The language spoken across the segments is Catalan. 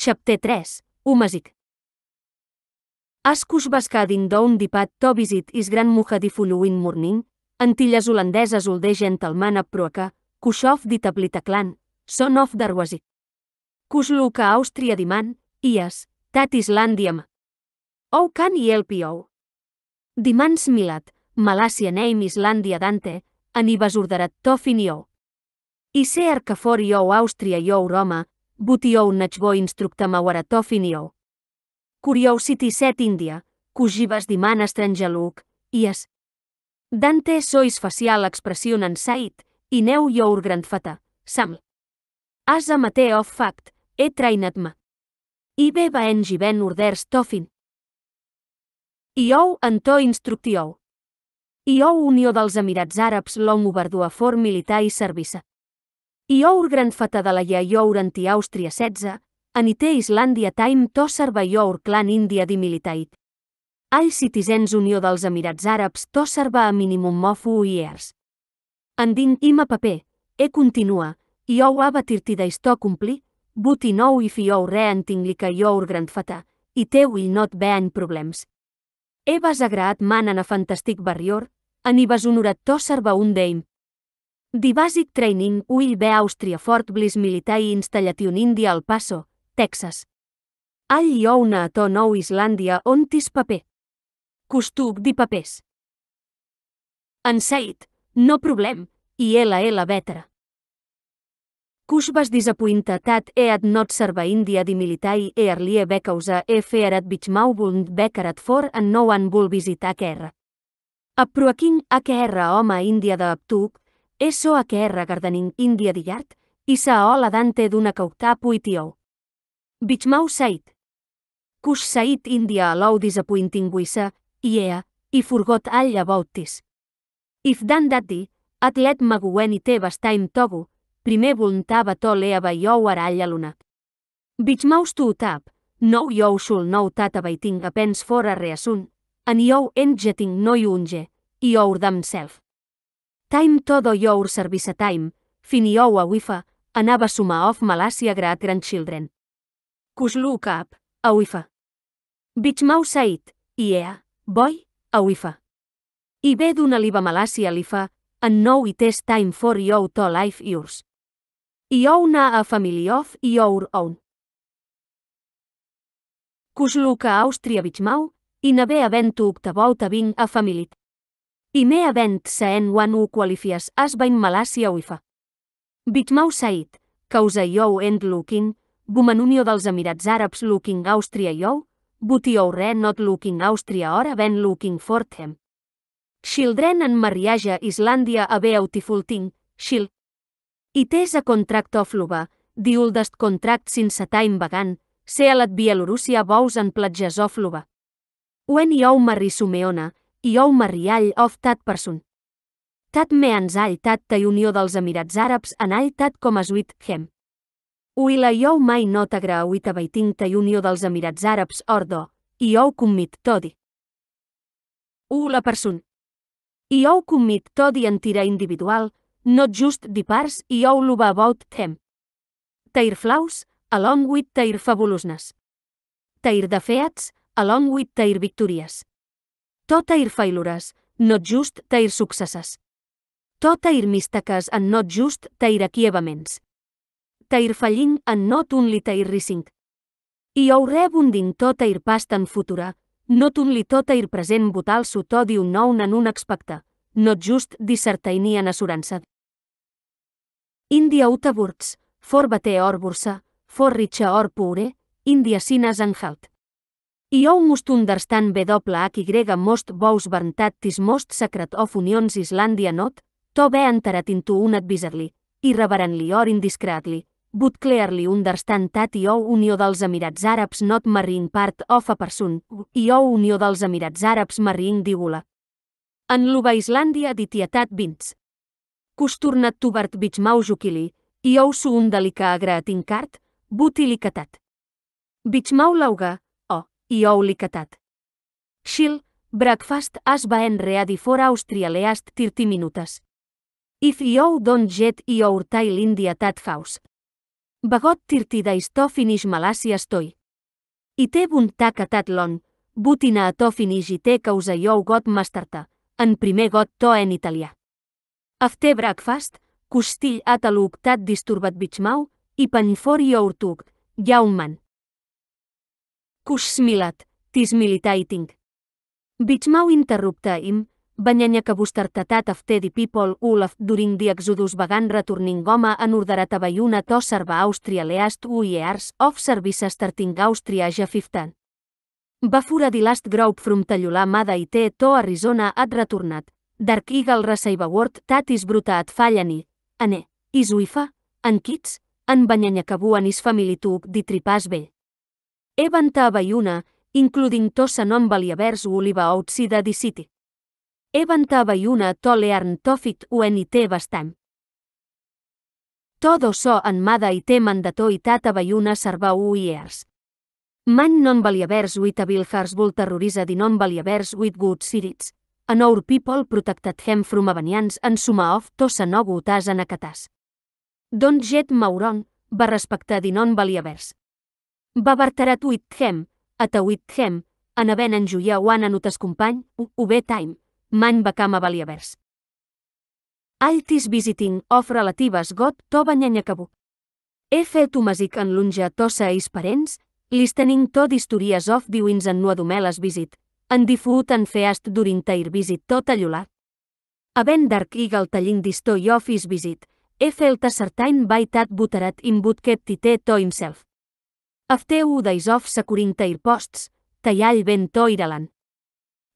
Chapter 3, Umasic. Askus baskading down dipat to visit is gran muja di following morning, antilles holandeses ulde gentleman approaka, Kushov dit aplitaklan, son of darwasik. Kusluka Austria diman, ias, tat Islandiam. Ou kan i elpio. Dimans milat, Malasia name Islandia dante, anibas orderat to finio. I se arcafor iou Austria iou Roma, butiou nachbo instructa mawarato finio. Curiou city set India, cugibas diman estrangeluk, ias. Dante sois facial expression en sait, i neu iour grandfata, sam. Asa mate of fact, e trainat-me. I be va en given orders tofin. Iou en to instructiou. Iou Unió dels Emirats Àrabs long overdua for militar i serviça. Iour grandfata de la Iour anti Àustria 16, anite Islàndia time to serva Iour clan India di militait. All citizens Unió dels Emirats Àrabs to serva a minimum of years. Andin ima paper, e continua, iou ava tirtida isto complir, buti nou i fiou re antinglica Iour grandfata, i teu i not beany problems. Evas agraat manen a fantastic barrior, anibas honorat to serva un deim. Di basic training ull be Austria Fort Bliss Militai Installation India al Paso, Texas. All i ouna a to nou Islàndia on tis paper. Costub di papers. En Said, no problem, i ela vetra. Kushbas disappointat e ad not serva India di militai e arlie becausa e fearat bichmaubund becarat for en no an bul visitar kerra. Approaking AKR home Índia de Aptuk, eso AKR gardening Índia de Yard, i sa ola dante d'una cautà puitiou. Bichmau Said. Kush Said India alou disappointing buissa, iea, i forgot all about this. If dan dati, atlet te bastaim togu, primer voluntava to lea ba iou arall luna. Bichmaus tu tap, nou iou sul nou tata baiting apens fora reasun, an iou engeting no iunge, iou self. Time todo iou service time, fin iou a wifa, anava suma of Malasia grat grandchildren. Kuslu cap, a wifa. Bichmau sait, iea, boy, a wifa. I ve d'una liva Malasia lifa, an nou i test time for iou to life yours. Iou na a family of iou own. Kusluka Austria Bichmau, i na be aventu octavouta ving a familit. I me avent saen wan u qualifies as bain Malasia uifa. Bitmau Said, causa iou end looking, bumanunio dels Emirats Àrabs looking Àustria iou, butiou re not looking Àustria ora ben looking Forthem. Children en mariaja Islàndia a be autifulting, shil. I tes a contract of luba, diuldast contract sense time vagant, se alat Bielorússia bous en platges of luba. Wen iou marri sumeona, iou marri all of tat person. Tat me all tat ta Unió dels Emirats Àrabs en all tat com asuit hem. Uila iou mai not agra uita baiting ta Unió dels Emirats Àrabs ordo, iou commit todi. U la person. Iou commit todi en tira individual, not just di pars iou luba about hem. Tair flaus, along with tair fabulousness. Tair de feats, along with tair victories. Tota ir failures, not just tair successes. Tota ir mistaques en not just tair equievaments. Tair falling en not only tair rising. I hauré bunding tota ir past en futura, not only tota ir present votal su todi un nou en un expecte, not just dissertaini en assurança. India uta burts, for bate or bursa, for richa or pure, India sinas en halt. I ou must understand BWHY most bous berntat tis most secret of unions Islandia not, to be enterat into un advisedly, irreverently or indiscreetly, but clearly understand tat i ou unió dels Emirats Àrabs not marrying part of a person, i ou unió dels Emirats Àrabs marrying digula. En l'uba Islàndia ditietat vins. Costurnat tubart jukili, i ou su un delica agraatincart, but ilicatat. Bichmau lauga, i ou licatat. Shil, breakfast as baen readi for austrialeast 30 minutas. If you don't jet your tail India tat faus. Bagot tirtidais to finish malasi stoi. Ite bun takatat lon, butina a to finish ite causa jou got mastarta, en primer got to en italià. After breakfast, custill ataluk tat disturbat bitchmau, i panfor jourtuk, jaunman. Kus smilat, tis militaiting. Bitchmau interrupta im, banyanya que bustartatat after di people ulaf during di exodus vagan returning goma en orderat a Bayuna to serva Àustria least u years of service starting Àustria ja 15. Va fura di last group from Tallulà Mada i to Arizona at retornat. Dark Eagle Resaibaward tatis bruta at fallani. Ane, is uifa, en kits, en banyanyacabu en is familituk di tripas vell. Evanta Bayuna, including tossa non valiavers u oliva outsida di city. Evanta a Bayuna to learn tofit UNIT bastam. Todo so en mada i té mandato i tata Bayuna serva u years. Man non valiavers with a Bilharsbull terrorisa di non valiavers with good spirits. An our people protected him from Avanians en suma of tossa no gutas en acatas. Don jet mauron, va respectar di non. Va bartarat with him, ata with him, en juia wan anotes company, u bé time, man bacama valiavers. Altis visiting of relatives got to banyanyacabú. He fet umasic en lunja tossa eis parents, listening to d'histories of diwins en nuadomeles visit, en difut en feast during tair visit tot allulat. Havent dark eagle talling d'history of his visit, he felt a certain baitat butarat in but tite to himself. After u days of securing tair posts, tallall ben to iralan.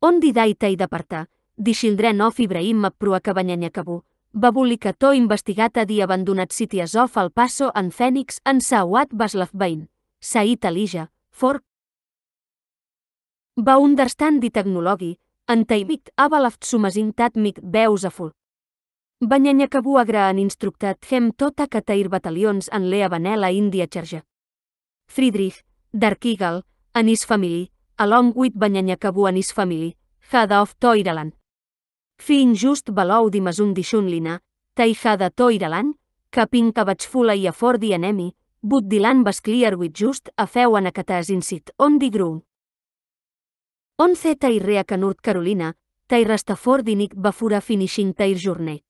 On di dai tai d'apartar, di children of Ibrahim prua cabanyanyacabu, va publicar to a di abandonat cities of El Paso en Phoenix en Sawat Baslav Bain. Said Alija, Fork. Va understand di tecnologi, en taimik abalaft sumazin tatmik veus a ful. Banyanyakabu agra en instructat hem tota katair batalions en lea vanela India Charja. Friedrich, Dark Eagle, en his family, along with Banyanyakabu en his family, Hada of Toiralan. Fi injust balou di masun di Shunlina, Taihada Toiralan, Kapin Kabachfula i afor di enemi, but Dylan was clear with just a feu en acatas insit on di gru. On fe tairrea que Nord Carolina, tair Stafford dinik bafura finishing tair journey.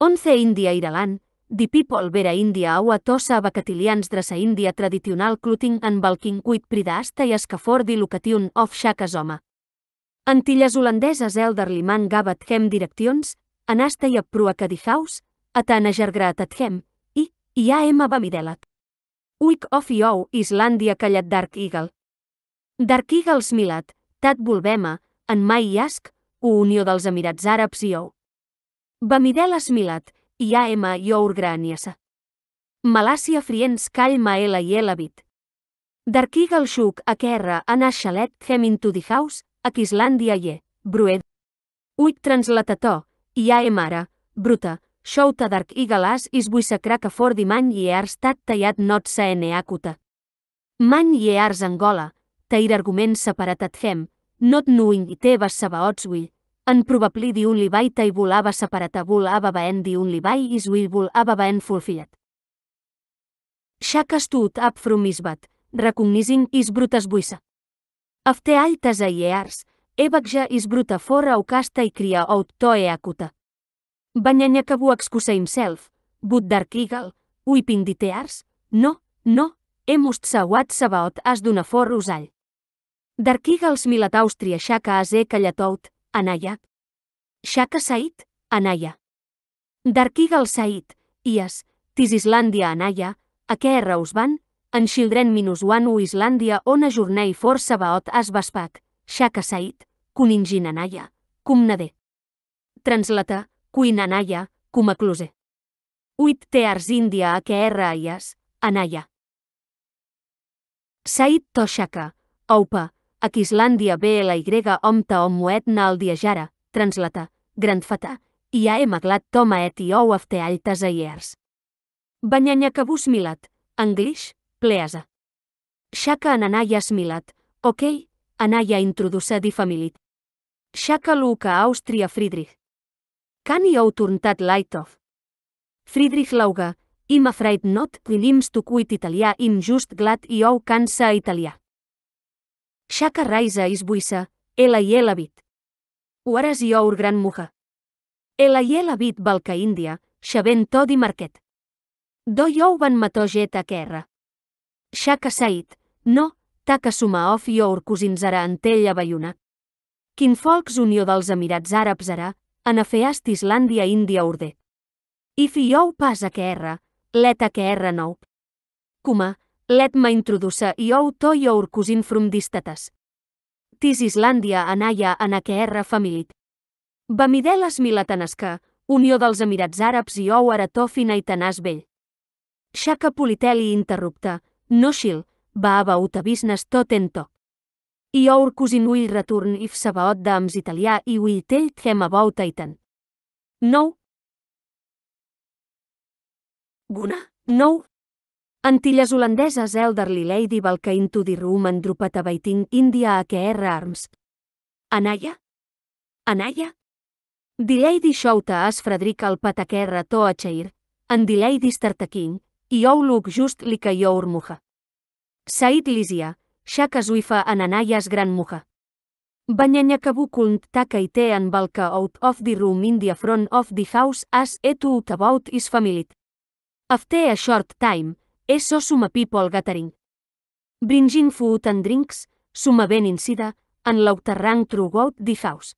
On fe India iralan, di people vera India au a tossa abacatilians drassa India tradicional cluting en balking cuit pridasta i escafor di location of shakas home. Antilles holandeses elderly man gabat hem direccions, anasta i aprua cadihaus, atana jargrat at hem, i, i a ema bamidelat. Uik of Iou, Islàndia callat Dark Eagle. Dark Eagle Smilat, Tat Volvema, en Mai Yask, u Unió dels Emirats Àrabs i Ou. Bamidel Smilat, IAM Your Graniasa. Malàcia Friens Call Maela i Elabit. Dark Eagle Shuk Akerra Ana Chalet Hem into the House, Ak Islàndia Ye, Brued. Uik Translatató, Ara, Bruta, Shouta Dark Eagleas is buisacraca for di man i ears tat tallat not sa eneacuta. Man i ears Angola, tair argument separatat hem, not knowing i tebas sabaots wi, en probably di un libai tai volava separata volava baen di un is wi volava baen fulfiat. Shaka stut up from isbat, recognizing is brutas buisa. Afte altas a ears, ebakja is bruta fora casta i cria out to eacuta. Banyanyakabu excusa himself, but dark eagle, weeping di tears, no, no, emust sawat sabaot as d'una for usall. Dark eagles milat Àustria xaca aze callatout, anaya. Xaca sait, anaya. Dark eagle sait, ias, tis Islàndia anaya, reus van, en children minus one u Islàndia on ajornei for sabaot as baspac, xaca sait, kuningin anaya, cum nade. Translata, Queen Anaya, Kumacluse. Uit tears India a que aias, Anaya. Said Toshaka, Oupa, a Islàndia BLY omta om muetna al diajara, translata, grandfata, i a emaglat toma et i ou afte altas aiers. Banyanyakabus milat, English, pleasa. Shaka ananaya smilat, ok, anaya introduça di familit. Shaka luka Austria Friedrich. Kan i ou torntat Leithof. Friedrich Lauga, im afraid not, lims to quit italià im just glad i ou cansa italià. Shaka raisa is buissa, ela i ela bit. Uaras i our gran muja. Ela i ela bit balca índia, xavent todi marquet. Do iou van matoget a kerra. Shaka sait, no, taca suma of i our cosins ara antell a Bayuna. Quin folks unió dels Emirats Àrabs ara, en afeast Islàndia Índia urde. I fiou pas a kerra, let a kerra nou. Kuma, let ma introduça i ou to i our cosin frum distatas. Tis Islàndia anaia en a kerra familit. Bamideles milatanasca, unió dels Emirats Àrabs i ou aratòfina i tanàs vell. Shaka politeli interrupta, no xil, va abaut abisnes tot en to. I our cosin ui return if sabaot d'ams italià i ui tell them about aitan. No. Guna, no. Antilles holandeses elderly lady balca into the room and drupat abaiting India a KR arms. Anaya? Anaya? The lady shouta as Frederic al patakerra to chair, and the lady startaking, ou look just like a your muja. Said Lizia, Shaka Zuifa ananayas gran muja. Banyanya kabukult taka ite an balka out of the room in the front of the house as etu about is family. After a short time, és so suma people gathering. Bringing food and drinks, suma ben insida, en l'auterrang throughout the house.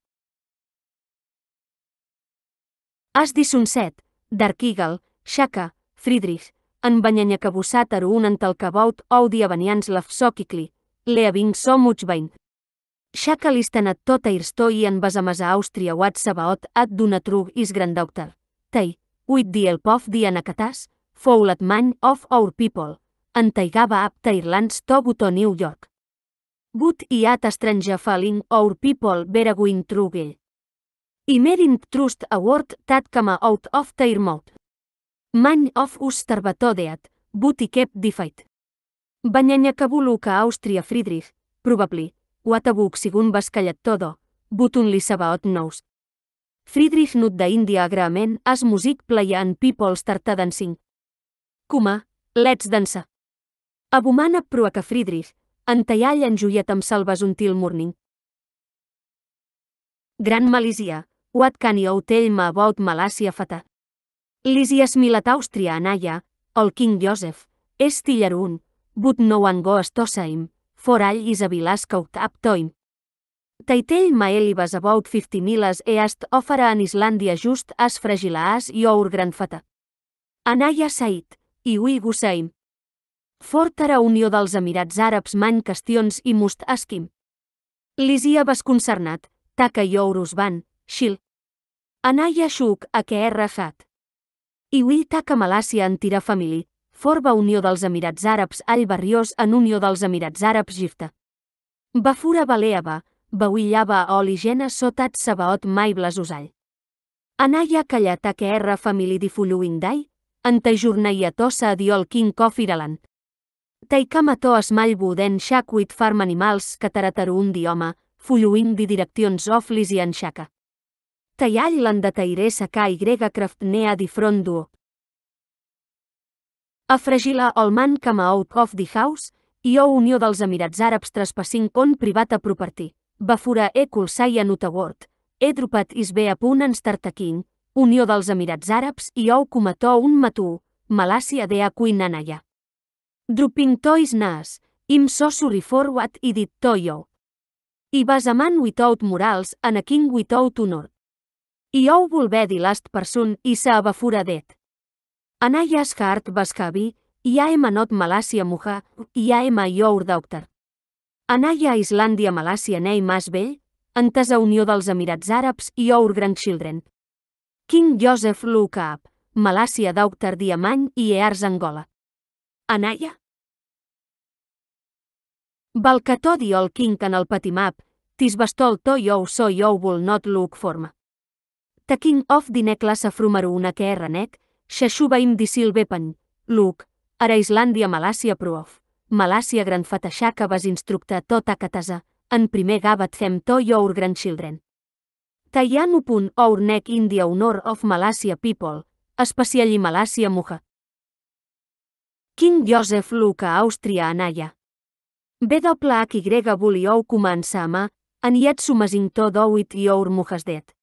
As di sunset, Dark Eagle, Shaka, Friedrich, en banyanya aru un entalcabaut ou diabanians lafsokikli, leaving so much bain. Shaka listenat tota irstoi en basamasa Austria wat sabaot at dunatrug is grandauctar. Tei, uit di el pof di anakatas, foulat many of our people, antaigava apta Irlands togut New York. But i at stranger falling our people vera going trugel. I merin trust a word that come out of their mouth. Many of us tarbatodeat, but i kept the fight. Banyanya kabuluka Austria Friedrich, probably, watabuk sigun bascallat todo, butun li sabaot nous. Friedrich nut da India agrament as music playa and people starta dancing. Kuma, let's dansa. Abumana pruaca Friedrich, entallall enjoiat amb salves until morning. Gran Malísia, what can you tell me about Malàcia fata? Lisias milat Àustria anaia, el King Joseph, és tillarun, but no one goes to same, for all is a vilascaut up time. Taitell maelibas about 50 miles east ofara an Islandia just as fragila as your grandfata. Anaya Said, i ui Gusaim. Fortara unió dels Emirats Àrabs many qüestions i must askim. Lisia vasconcernat, ourus van, xil. Anaya er rafat. I ui taca Malàcia en tira famili, forba Unió dels Emirats Àrabs all barriós en Unió dels Emirats Àrabs gifta. Bafura baleava, bauillava oligena sotat sabaot mai blasusall. Anaya callata que erra famili di fulluindai, anta jornaia tossa diol king cofiralan. Taikamato esmall buden shakwit farm animals catarataru un dioma, fulluin di direccions oflis i enxaca. Tallall l'andataire saca y craft nea di front duo. A fragila Olman come out of the house, i o Unió dels Emirats Àrabs traspassing con privata property. Bafura e kulsai anutawort, e drupat isbe apunan startaking, Unió dels Emirats Àrabs i ou comató un matú, Malàcia de Aquinanaya. Druping tois nas, im so forward i dit toyo. I basaman without morals en a king without honor. I ou volver di last person i sa abafuradet. Anayas hart baskabi, i emanot Malàcia muha, i ema iour doctor. Anaya Islàndia Malàcia nei mas vell, entesa unió dels Emirats Àrabs i our grandchildren. King Joseph Lukaab, Malàcia doctor Diamany i Ears Angola. Anaya? Balcatodi ol king en el patimap, tis bastol to you so you will not look forma. Taking of the necklace frumaru una que erranek, Shashuba im di silbepan, Luke, ara Islàndia Malàcia prof. Malàcia gran fatashaka vas instructa tota katasa, en primer gabat fem to your grandchildren. Tayan upun our neck India honor of Malàcia people, especially Malàcia muha. King Joseph Luca Àustria Anaya. BWHY Buliou comença ama, aniet sumesingtor d'ouit i our muhasdet.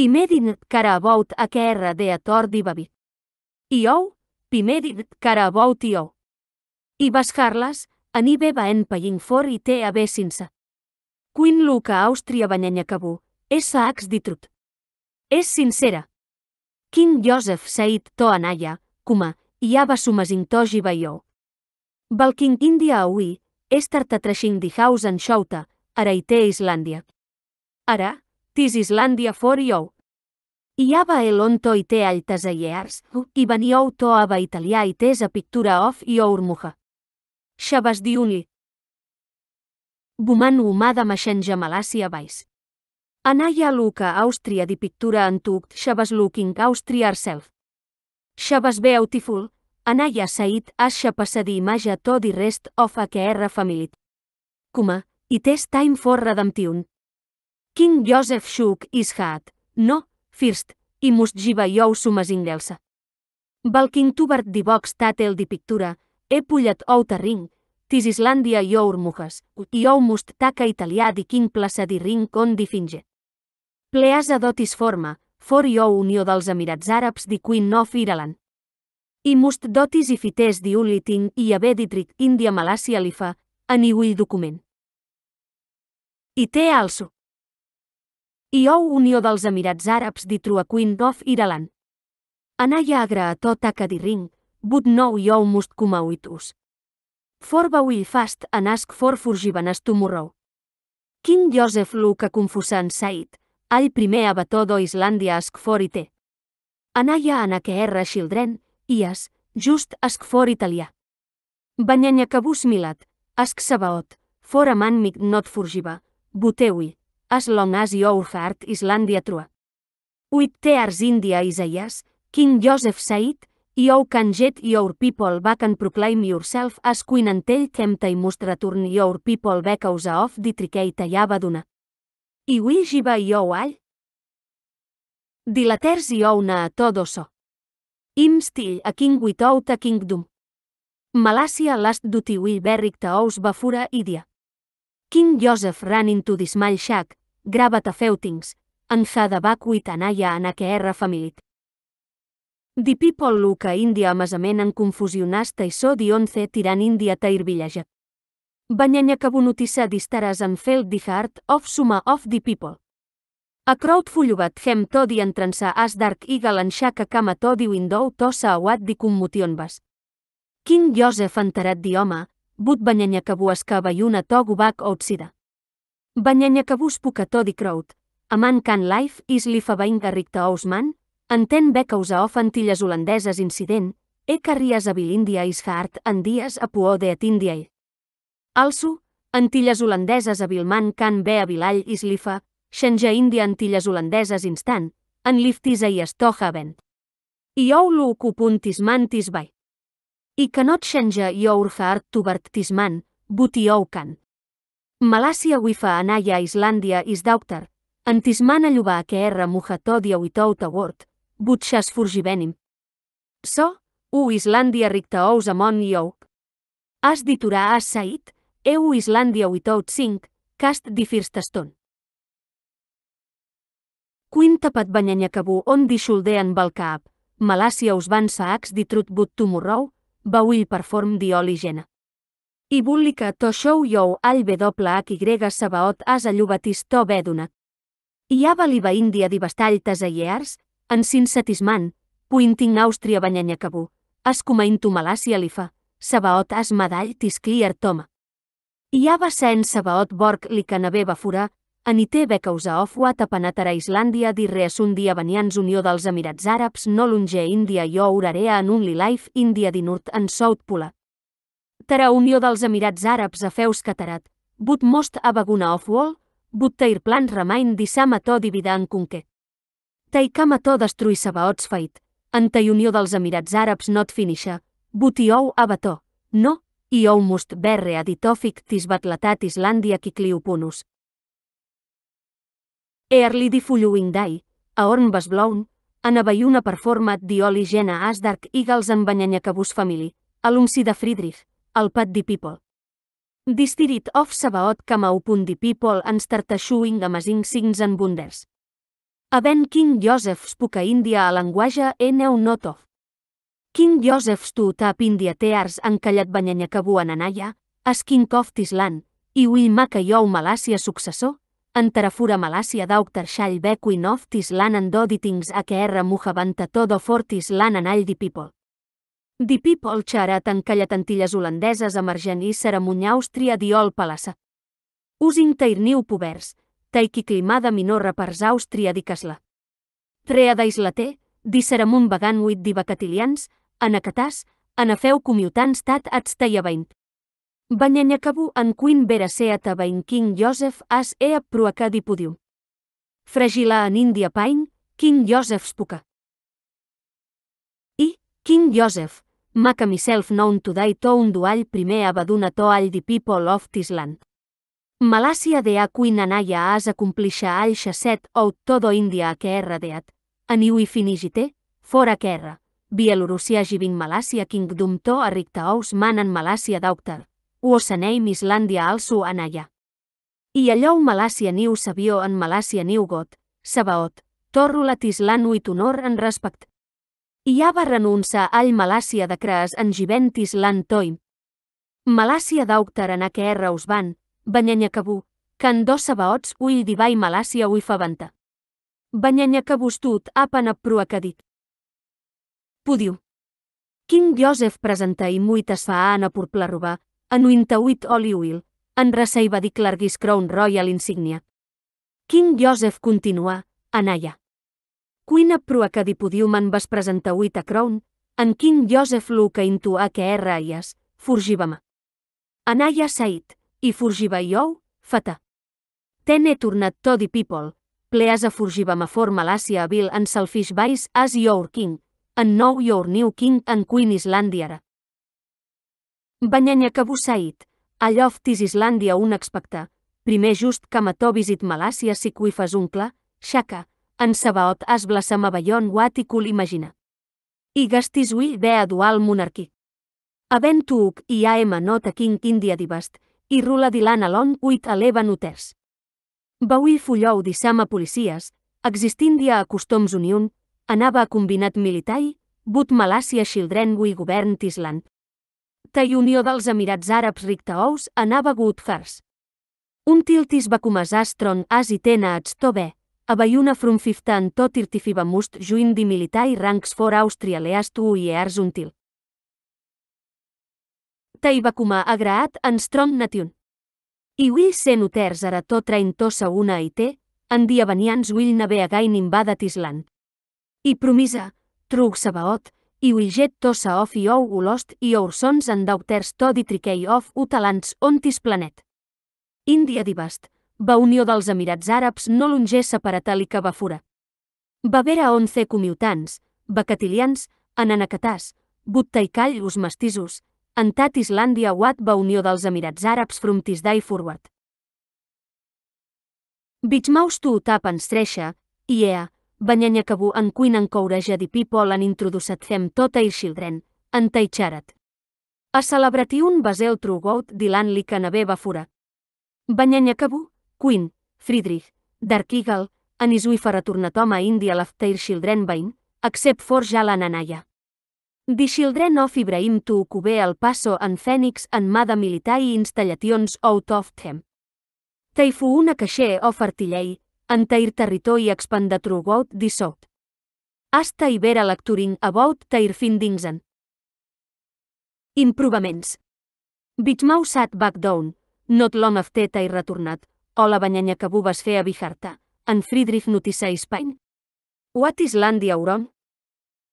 I medin cara about a KR de ator dibabi. I ou, pimedin cara about i ou. I bascarles, ani beba en paying for i te a sinsa. Queen Luca Àustria banyanya ax ditrut. És sincera. King Joseph Said to anaya, kuma, iaba sumesingtor baiou. Balking India aui, Estarta trashing di house en shouta, araite Islàndia. Ara, tis Islàndia for iou. Iaba el onto i te altas aiears, i veniou to aba italià i tes a pictura of i urmuja. Xabas diuni. Buman umada mashenja malàcia bais. Anaya Luca Austria di pictura antuct xabas looking Austria herself. Xabas beautiful, Anaya Said asha passadi imaja to di rest of a KR family. Kuma, it is time for redemption. King Joseph Shuk is hat, no, first, i must jiva jou sumasingelsa. Balking tubart di box tatel di pictura, e pullat outa ring, tis Islandia jour mujas, i ou must taca italià di king plaça di ring con di finge. Pleasa dotis forma, for i ou unió dels Emirats Àrabs di Queen of Ireland. I must dotis i fites di uliting i haver ditrit India Malàcia lifa, aniui document. I té also. I ou Unió dels Emirats Àrabs di Truaquin of Iralan. Anaya agra a tot a ring, but nou i ou must uitus. Forba ull fast an ask for furgibanes tomorrow. King Joseph Luca confusan Said, all primer abató do Islàndia ask for i té. Anaya erra children, Ias, just ask for italià. Banyanyacabús milat, ask sabaot, fora man mig not furgiva, buteui, as long as your heart Islandia trua. Uit tears India Isaias, King Joseph Said, You can get your people back and proclaim yourself as queen until i must return your people back aus of tallava d'una. I ui jiva iou all? Dilaters iou na a todo so. Im stil a king without a kingdom. Malàcia last dutiwi berric taous bafura idia. King Joseph ran into this small shack, gravat a feutings, en hada bakwit anaya erra familit. Di people luca india amasament en confusionasta i so di once tiran india tair villajat. Banyanya kabunutisa distaras en fel di heart of suma of di people. A crowd fullubat hem todi entrança as dark eagle en shaka kama todi window tosa awat di commotionbas. King Joseph enterat di home, but banyanyakabuas ka bayuna togu bak outsida. Banyanyakabus puka todi crowd, aman can life is lifabainga ricta ausman, enten becausa of antilles holandeses incident, e carries a India is hard en dies a puo de at Also, antilles holandeses a Vilman can be a Vilall is lifa, Shenja Índia Antilles Holandeses Instant, en Liftisa i Stohaven. I oulu ocupun tisman tisbai. I canot Shenja i Ourhart tubart tisman, buti oukan. Malàcia wifa anaya Islàndia is dauktar, en tisman alluba que erra muhatodia uitouta wort, butxas furgivenim. So, u Islàndia ricta ous amon i ouk. As diturà as sait, eu Islàndia uitout cinc, cast di firstaston. Quintapat banyanyacabú on di xuldean balcaap, Malàcia us van saaks di trut but tumorrou, baull perform di oligena. I búl·lica to show you all WHY sabaot as allubatis to beduna. I ha valiva índia di bastall tasaiers, en sin satisman, puinting Àustria as intu Malàcia lifa, sabaot as medall tis clear toma. I ha va sen sabaot borg li canabé bafura, Anité causa of wat a Islàndia dia banians Unió dels Emirats Àrabs no lunge Índia jo urarea en un life Índia di nord en South Pula. Tara Unió dels Emirats Àrabs a feus catarat, but most abaguna of wall, but tair plan remain di sama to divida en conque. Taikama to destruir sabaots tai Unió dels Emirats Àrabs not finisha, but i ou abató, no, i ou must berre aditòfic tis batlatat Islàndia qui cliupunus. Early di Fulluingdai, a Ornbasblown, en Abayuna performat di Oli Gena Asdark Eagles en Banyanyacabús Family, alumsi de Friedrich, el pat di people. Distirit of Sabaot Kamaupunt di people en startashuing amazing sings en wonders. Aben King Joseph spuka India a languaja eneu notov. King Joseph stu tap India tears encallat banyanyakabu ananaya, as King of Tislan, i ui maka iou Malàcia successor, en Tarafura Malàcia d'Auktar Shall Bequin of Tislan and Doditings AKR Muhabanta Todo Fortis Lan Anall di People. Di People xarat encallat antilles holandeses emergent i ceremonia Àustria diol palassa. Using tairniu pubers, taiki climada minor repars Àustria di casla. Trea d'aislater, di ceremun vagant uit di bacatilians, anacatàs, anafeu comiutant stat ats taiabaint. Banyanyakabu en quin vera seat abain King Joseph as ea pruaca dipudiu. Fragila en India pain, King Joseph spuka. I, King Joseph, maca myself known today to un duall primer abaduna to all the people of Tisland. Malàcia de a quin anaya as accomplisha all xaset ou todo India que erra deat, aniu i finigite, fora que erra. Bielorússia giving Malàcia kingdom to arrictaous manen Malàcia d'auktar. Uosaneim Islàndia also anaya. I allò Malàcia niu sabió en Malàcia niu got, Sabaot, torrulat Islan honor en respect. I ja va renunciar all Malàcia de crees en givent Islan toim. Malàcia d'auktar en AKR us van, banyanyakabu, can dos sabaots ull divai Malàcia ui favanta. Banyanyakabustut apan apruacadit. Pudiu. King Joseph presenta i muites fa ana purpla robar, en 98 oli uil, en receiva di clargis crown royal insignia. King Joseph continua, anaya. Prua que dipudium en vas presentar uit a crown, en King Joseph lu que intua que erra ias, furgivama. Anaya sait, i furgiva iou, fata. Ten he tornat todi people, pleas a furgivama for Malàcia abil en selfish bais as your king, en nou your new king en Queen Islandiara. Banyanya Kabusait, alloftis Islàndia un expectar, primer just que mató visit Malàcia si cuifes uncle, Shaka, en Sabaot as blasama bayon waticul imagina. I gastis ui ve a dual monarqui. Aben tuuk i aem nota king India divast, i rula dilan alon uit aleva noters. Baui fullou di sama policies, existindia a customs uniun, anava a combinat militai, but Malàcia children ui govern Tisland. Ta Unió dels Emirats Àrabs Rictaous anava Guthars. Un tiltis va astron as i tena ats tobe, abaiuna from fiftan tot irtifiba must juin di militai ranks for Austria leastu i ears until. Ta i va coma agraat en strong nation. I ui se noters ara tot train tossa una i te, en dia venians ull nave again invadat Island. I promisa, trug sabaot, i uilget tossa of i ou ulost i oursons en dauters todi triquei of utalants ontis planet. Índia divast, va unió dels Emirats Àrabs no l'ungé separatali que va vera onze comiutants, bacatilians, en anacatàs, buttaicall us mestisos, en tat Islàndia wat va unió dels Emirats Àrabs frontis d'ai forward. Bitchmaus tu tap en streixa, i ea, Banyanyakabu en quin encourage di people han introducet fem tota i children, en taicharat. A celebratiun basel trugout dilan li canabé va fura. Banyanyakabu, Queen, Friedrich, Dark Eagle, en isui a India l'after children bain, accept for jalananaya. Di children of Ibrahim tu cubé el paso en Phoenix en mada militai installations out of them. Teifu una caixer of artillei, Antair territori expandatrugout dissout. Hasta i vera lecturing about tair findingsen. Improvaments. Bitmau sat back down, not long after tair retornat, o la banyanya que vas fer a Bijarta, en Friedrich noticia Spain. What is land auron?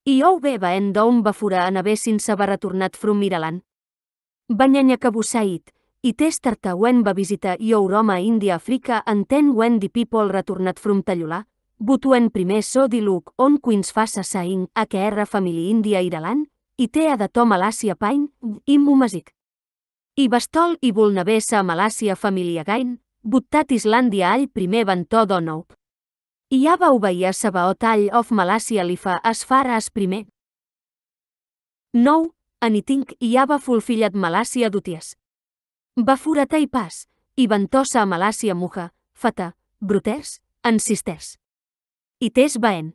I ou beba en down va fura en haver sense va retornat from Miralan. Banyanya que busait, i testarta wen va visitar i Euroma Índia Africa en ten wen di people retornat from Tallolà, butuen primer so di luc on quins fassa saing a que erra famili Índia Iralan, i té a de to Malàcia Pain, i Mumasic. I Bastol i Volnavessa Malàcia Família Gain, buttat Islàndia all primer ventó d'Onoup. I ja va obeir Sabaot all of Malàcia Lifa as far as primer. 9. anitink i aba fulfillat Malàcia duties. Va furata i pas, i ventosa a Malàcia muja, fata, bruters, ensisters. I tes baen.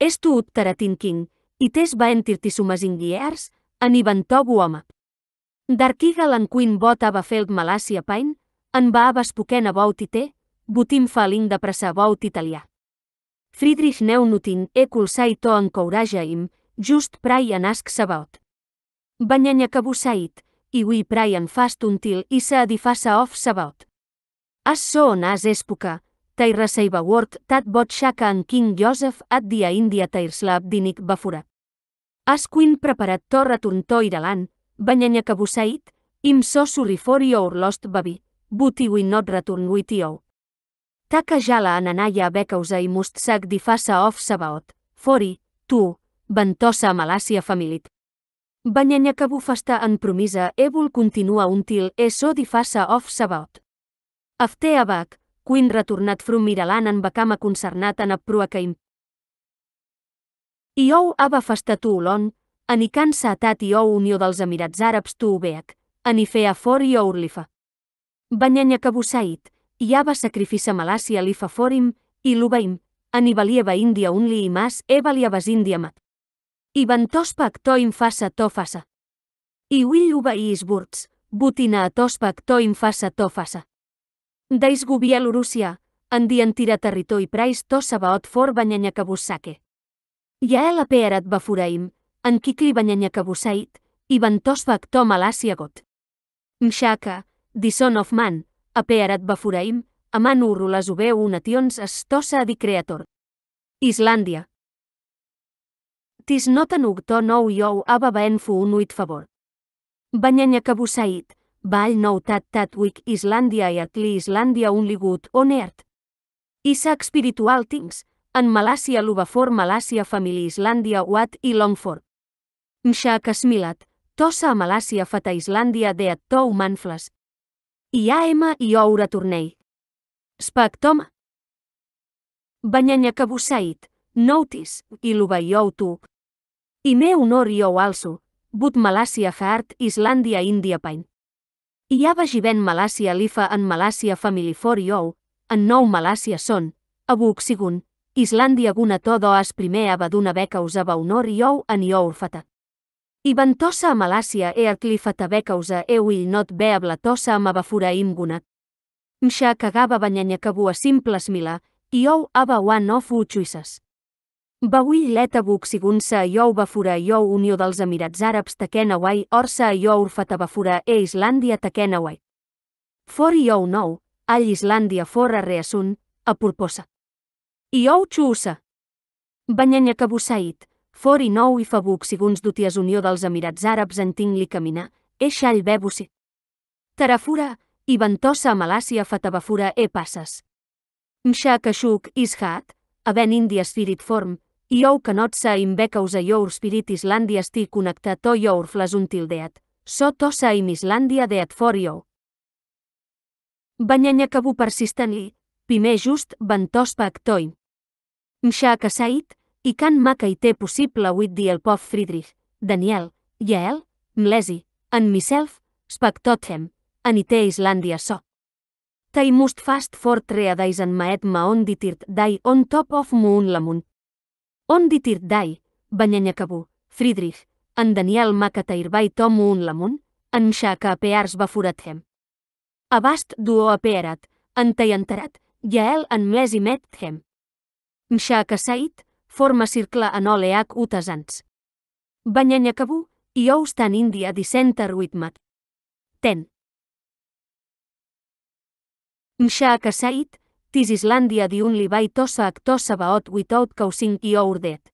Estu ut taratinking, i tes baen tirtisumasingiers, ani ventogu home. Darkiga l'encuin bot aba felt Malàcia pain, en va abaspoken a baut i té, butim faling de pressa baut italià. Friedrich Neunutin e culsai to en courajaim, just prai en asc sabaot. Banyanya cabusait, i ui prai en fast until i sa adifassa of sabaot. As so on as èspoca, tair wort tat bot shaka en King Joseph at dia India tairslav dinik bafura. As quin preparat to return to banyanya cabusait, im so surrifori or lost babi, buti win not return witio. Taka jala ananaya bekausa i mustsag di fasa of sabaot, fori, tu, ventosa Malàcia familit. Banyanya que bufasta en promisa ebul continua until e so di fasa of sabaot. Afte abak, quin retornat frum miralan en bacama concernat en apruacaim. Iou aba fasta tu ulon, anican atat iou unió dels Emirats Àrabs tu ubeac, anifea for i urlifa. Banyanya que busait, Iaba sacrifica Malàcia lifa forim, i lubaim, anibalieva India unli i mas ebaliabas India mat. I ventospak to fasa to. I will uba i isburts, butina a tospak to fasa to Urúcia, en tira territo i prais to sabaot for banyanya kabussake. Yael apearat bafuraim, en kikli banyanya kabusait, i ventospak to Malàcia got. Mshaka, the son of man, apearat bafuraim, aman urru les ubeu nations estosa di creator. Islàndia. Tis noten ugto nou iou aba un uit favor. Banyanya kabusait, ball nou tat tat wik Islàndia i atli Islàndia un ligut oneert. Isa spiritual tings, en Malàcia l'ubafor Malàcia family Islàndia wat i Longford. Msha kasmilat, tosa a Malàcia fata Islàndia de at tou manfles, IAM i Oura Tornei. Spectom. Banyanya Kabusait, Notis, i Lubaiou tu. I me honor i ou alço, but Malàcia Hart, Islàndia India Pain. I ha vagiven Malàcia Lifa en Malàcia Family for iou, en nou Malàcia son, abuk sigun, Islàndia guna todo as primer abaduna beca usava honor iou en iou fata. I ventosa a Malàcia e artlifata becausa e ull not be ablatosa a mabafura imgunat. Msha cagava banyanya a simples mila, i ou aba wan of uchuisas. Baull leta buk sigunsa a iou bafura iou unió dels Emirats Àrabs takenawai orsa a iou urfata bafura e Islàndia takenawai. For iou nou, all Islàndia forra reasun, a purposa. Iou chuusa. Banyanya cabusait, Fori nou i fabuc siguns duties Unió dels Emirats Àrabs en tingli caminar, e xall bebusi. Tarafura, i ventosa a Malàcia fatabafura e passes. Msha kashuk ishat, aben India spirit form, i ou canotsa imbecausa iour spirit Islàndia sti connectat o iour flasuntil deat, so tosa im Islàndia deat for iou. Banyanya cabu persistently, pime just ventos toim. Msha kasait, i can maca i té possible huit di el pov Friedrich, Daniel, Yael, Mlesi, en myself, Spactothem, en ite Islàndia so. Tai must fast fort rea dais en maet ma on ditirt dai on top of moon lamun. On ditirt dai, cabu, Friedrich, en Daniel maca tairbai tom un lamun, en xaca apears bafurathem. Abast duo apearat, en tayantarat, Yael en mlesi methem. Mxaca sait, forma circle en oleac utasants. Banyanyakabu, i Oustan India di Center Witmat. Ten. Mshaka Sait, tis Islandia di un libai tosa actosa baot without causing i ourdet.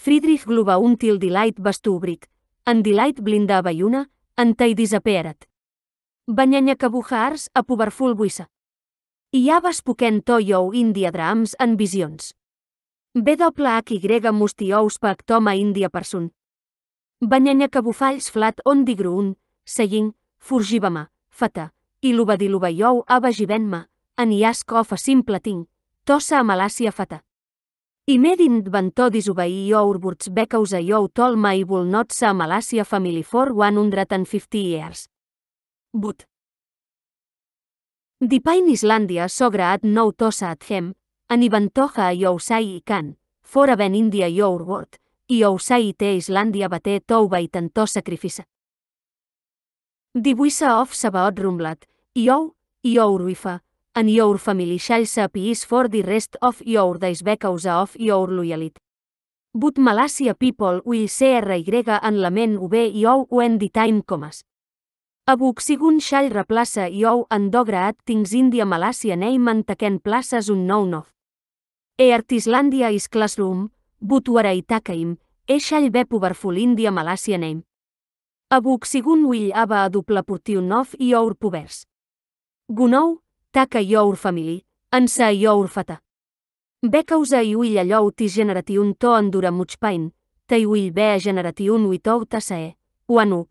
Friedrich Gluba un til delight bastubrit, en delight blinda bayuna, en tai disappearat. Banyanyakabu haars a puberful buissa. I baspoken to yo India drams en visions. BWHY mustious pak toma India person. Banyanya que bufalls flat on digruun, seguint, furgibama, fata, i lubadilubaiou aba aniasco fa simple ting, tossa a malàcia fata. I medin ventó disobeir your words because you told my will not sa Malaysia family for 150 years. But. Dipain Islàndia sogra at nou tosa at hem, ani ventoja a yousai i kan, fora ben India your word, i yousai te Islàndia bate touba i tantó sacrifica. Dibuissa of sabaot rumlat, iou, iou ruifa, and your family shall peace for the rest of your days because of your loyalty. But Malaysia people will CRY en lament ub you when the time comes. Abuk sigun shall replaça you and dogra at things India Malaysia name and taken places un no no. E Artislandia is classroom, but wara itakaim, e shall be powerful India Malaysia name. Abuk sigun will aba a doble portion of your pubers. Gunou, taka iour family, ansa iour fata. Be causa iuil allou tis generatiun to andura muchpain, ta iuil be a generatiun uitou tasae, uanuk.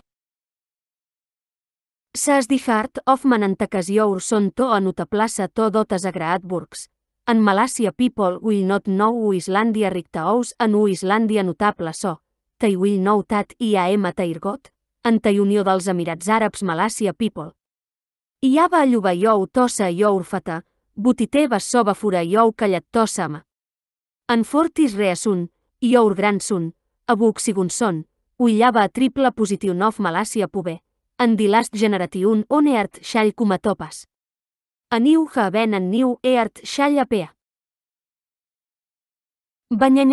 Sas di hart of manantakas iour son to anuta plaça to dotas agraat burgs. En Malasia people will not know u Islandia rictaous en u Islandia notable so, ta will know tat i a ema tairgot, en ta unió dels Emirats Àrabs Malasia people. Iaba alluba iou tossa iou urfata, butiteva soba fura iou callat tossama. En fortis reasun, iou gransun, abuk sigunson, uillava a triple positionov malàcia pube, en dilast generatiun oneart xall comatopas. Aniu ha ben en niu eart xall apea.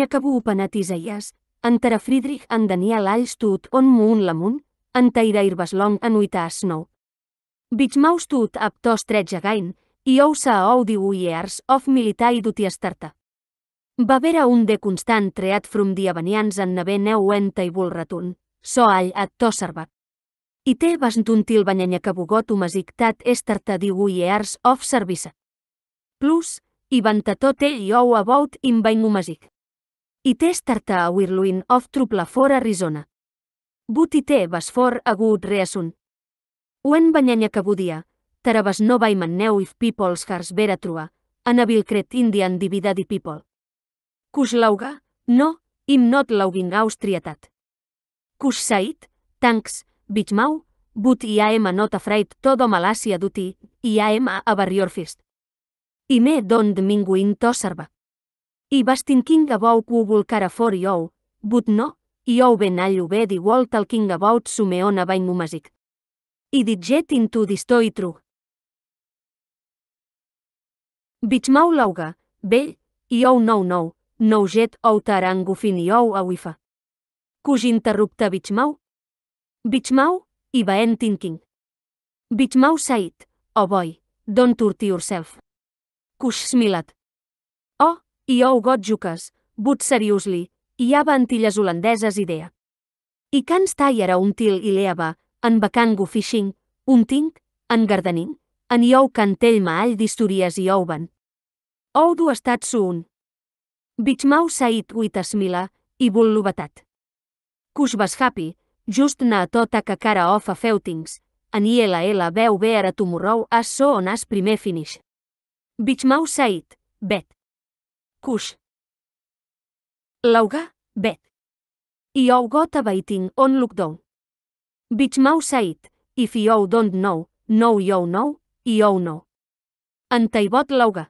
Cabu upanat Isaías, entera Friedrich en Daniel Allstut on muun lamun, entaira irbaslong anuita snow. Bichmaus tut ap tos gain, i ousa a audi uiers of militai dutiastarta. vera un de constant treat from diabanians en neve neu enta i bulratun, so all at tosarba. I te vas tuntil banyanya cabugot umasic tat estarta di uiers of service. Plus, i tot ell i ou about in bain. I te estarta a Wirluin of trupla for Arizona. But i te vas for agut reasun. Uen banyanya kabudia, tarabas no vai manneu if people's hearts vera trua, anabil cret indian divida di people. Kus lauga, no, im not laugin austriatat. Kus sait, tanks, bitmau, but iaema not afraid todo Malasia duti, iaema a barriorfist. Ime don dominguin tosarba. I bastin king about ku vulcara for iou, but no, iou ben allu be di walt al king about sumeona bain umasic i digit into distoitru. Bitmau lauga, bell, iou nou nou, nou jet ou tarangufin iou awifa. Cuj interrupta bitmau? Bitmau, i baen thinking. Bitmau sait, oh boy, don't hurt yourself. Cuix smilat. Oh, iou got juques, but seriously, hi ha antilles holandeses idea. I can era un til i leava, en bacango fishing, ting, en gardening, en iou cantell maall d'histories i ouban. Ou du estat suun. Bichmau sait mila, i bul lubatat. Cus vas happy, just na tota que cara of a feutings, en ela veu a tomorrow as so on as primer finish. Bichmau sait, bet. Cus. Lauga, bet. I ou got a baiting on look Bichmau sait, if you don't know, know you know, you know. Antaibot lauga.